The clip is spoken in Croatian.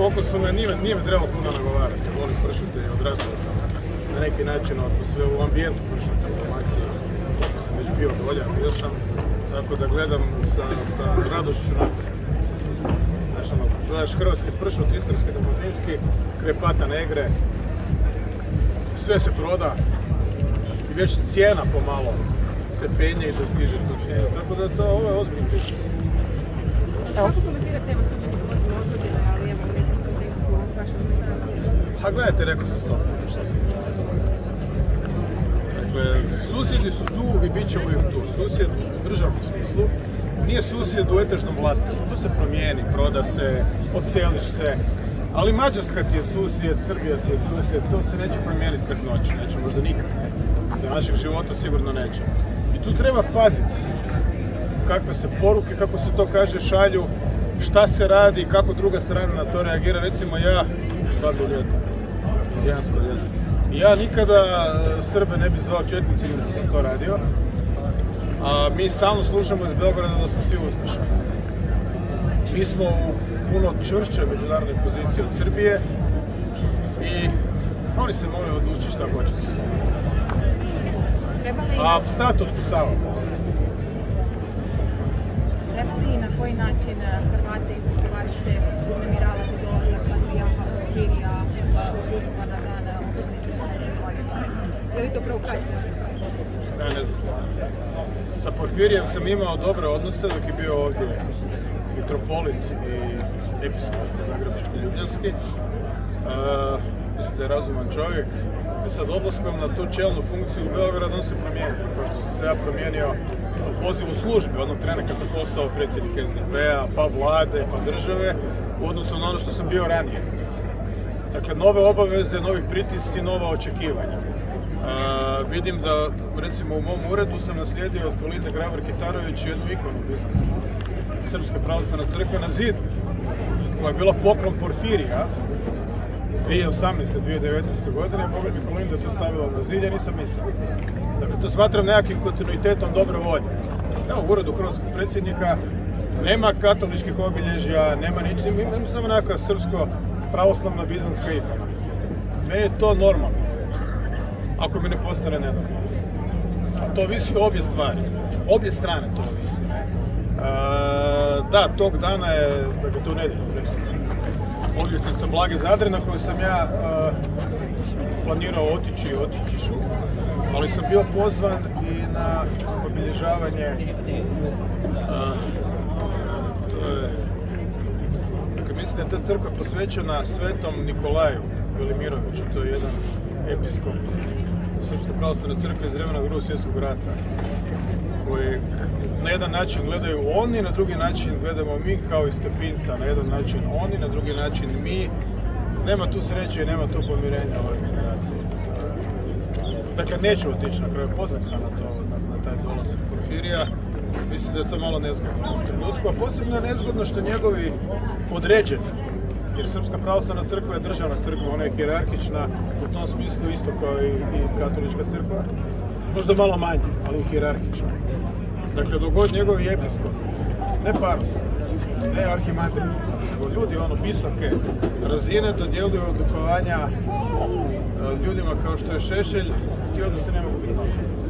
Fokusu me nije, nije me trebalo puno nagovarati, volim pršute i odrastao sam na neki način od sve u ambijentu pršuta u Dalmaciji, kako sam već bio dolja, bio sam, tako da gledam sa, sa radošću naprijed. Znaš, ono, gledaš hrvatski pršut, istarski, dalmatinski, krepata negre, sve se proda i već cijena pomalo se penje i dostiže tu cijenu, tako da to ovo je ozbiljni biznis. Kako komentirate evo gledajte, rekao sam sto puta što sam Dakle, susjedi su tu i bit će uvijek tu. Susjed u državnom smislu nije susjed u etežnom vlasništvu. To se promijeni, proda se, odseliš se. Ali Mađarska ti je susjed, Srbija ti je susjed, to se neće promijeniti pred noći, neće možda nikad. Za našeg života sigurno neće. I tu treba paziti kakve se poruke, kako se to kaže, šalju, šta se radi, kako druga strana na to reagira. Recimo ja, Bago ljeto, Jansko ljeto. Ja nikada e, Srbe ne bi zvao četnicima da sam to radio, a mi stalno slušamo iz Beograda da smo svi ustaša. Mi smo u puno čvršćoj međunarodnoj poziciji od Srbije i oni se moraju odlučiti šta hoće sa. Treba li, A sad otkucavamo. treba li i na koji način eh, Hrvate i Vukovarice uznemiravati dolazak Andrijaha Porfirija u Vukovara dana utakmice sa Blagetom? Je li to provokacija? Ja ne znam. Sa Porfirijem sam imao dobre odnose dok je bio ovdje mitropolit i episkop Zagrebačko-Ljubljanski. E, mislim da je razuman čovjek. I sad odlaskom na tu čelnu funkciju u Beograd on se promijenio. Kao što sam se ja promijenio u pozivu službe, onog trena kad sam postao predsjednik SDP-a, pa vlade, pa države, u odnosu na ono što sam bio ranije. Dakle, nove obaveze, novi pritisci, nova očekivanja. Vidim da, recimo, u mom uredu sam naslijedio od Kolinde Grabar-Kitarović jednu ikonu biskarsku, Srpske pravoslavne crkve na zidu, koja je bila poklon Porfirija, 2018. 2019. godine, Boga mi Kolinda to stavila na zid, ja nisam micao. Dakle, to smatram nekakvim kontinuitetom dobre volje. Evo, u uredu hrvatskog predsjednika nema katoličkih obilježja, nema ničeg, ima samo nekakva srpsko pravoslavna bizanska ikona. Meni je to normalno, ako mi ne postane nenormalno. A to visi obje stvari, obje strane to visi. E, da, tog dana je, dakle to nedjelju, obljetnica Blage Zadre na koju sam ja e, planirao otići i otići ću, ali sam bio pozvan i na obilježavanje e, to je Dakle, mislim da je ta crkva posvećena svetom Nikolaju Velimiroviću, to je jedan episkop Srpske pravoslavne crkve iz vremena Drugog svjetskog rata, koji na jedan način gledaju oni, na drugi način gledamo mi kao i Stepinca, na jedan način oni, na drugi način mi. Nema tu sreće i nema tu pomirenja ove generacije. Dakle, neću otići na kraju, pozvan sam na to, na, na taj dolazak Porfirija. Mislim da je to malo nezgodno u trenutku, a posebno je nezgodno što njegovi podređeni, jer Srpska pravoslavna crkva je državna crkva, ona je hjerarhična u tom smislu isto kao i, katolička crkva, možda malo manje, ali hjerarhična. Dakle, dogod njegovi episkop, ne pars, ne arhimandri, nego ljudi ono visoke razine dodjeljuju odlikovanja e, ljudima kao što je Šešelj, ti odnose ne mogu biti.